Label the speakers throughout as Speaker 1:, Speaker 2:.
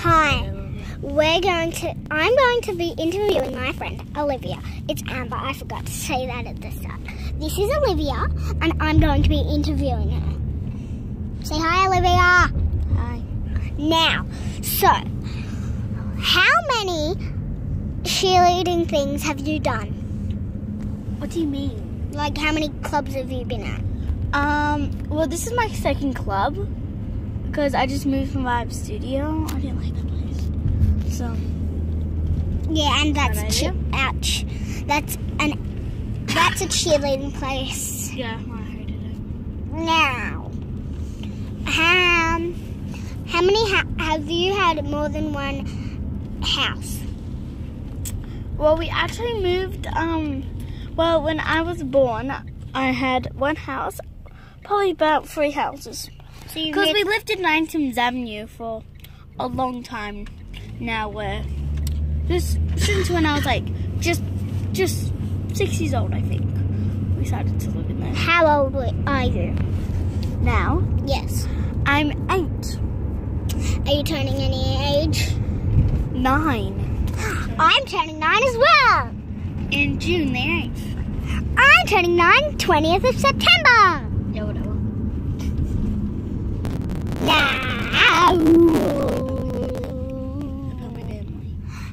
Speaker 1: Hi. We're going to. I'm going to be interviewing my friend Olivia. It's Amber. I forgot to say that at the start. This is Olivia, and I'm going to be interviewing her. Say hi, Olivia.
Speaker 2: Hi.
Speaker 1: Now, so how many cheerleading things have you done?
Speaker 2: What do you mean?
Speaker 1: Like, how many clubs have you been at?
Speaker 2: Um, well, this is my second club because I just moved from Vibe Studio. I didn't like that place. So,
Speaker 1: Yeah, and that's che- ouch. That's an that's a cheerleading place.
Speaker 2: yeah, I hated it.
Speaker 1: Now, um, how many ha- have you had more than one house?
Speaker 2: Well, we actually moved, um, well, when I was born, I had one house, probably about three houses. Because
Speaker 1: lived-
Speaker 2: we lived in Langton's Avenue for a long time now, where just since when I was like just just six years old, I think, we started to live in there.
Speaker 1: how old are you?
Speaker 2: Now
Speaker 1: Yes.
Speaker 2: I'm eight,
Speaker 1: Are you turning any age?
Speaker 2: nine,
Speaker 1: I'm turning nine as well.
Speaker 2: in June the eighth.
Speaker 1: I'm turning nine 20th of September.
Speaker 2: Yeah, whatever.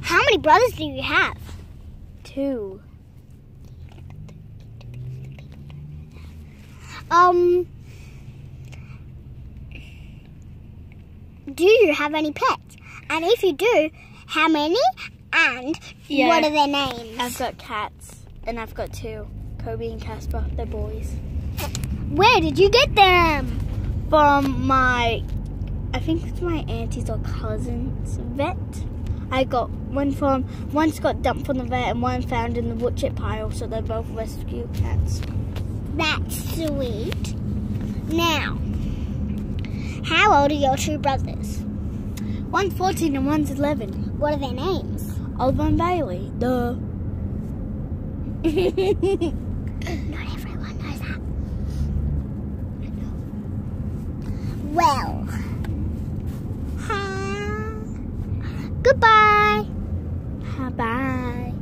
Speaker 1: How many brothers do you have?
Speaker 2: Two.
Speaker 1: Um. Do you have any pets? And if you do, how many? And
Speaker 2: Yeah.
Speaker 1: what are their names?
Speaker 2: I've got cats, and I've got two, Kobe and Casper. They're boys.
Speaker 1: Where did you get them?
Speaker 2: From my, I think it's my auntie's or cousin's vet. I got one from, one's got dumped from the vet and one found in the wood chip pile, so they're both rescue cats.
Speaker 1: That's sweet. Now, how old are your two brothers?
Speaker 2: One's 14 and one's 11.
Speaker 1: What are their names?
Speaker 2: Oliver and Bailey. Duh.
Speaker 1: Not everyone well. Goodbye. Bye.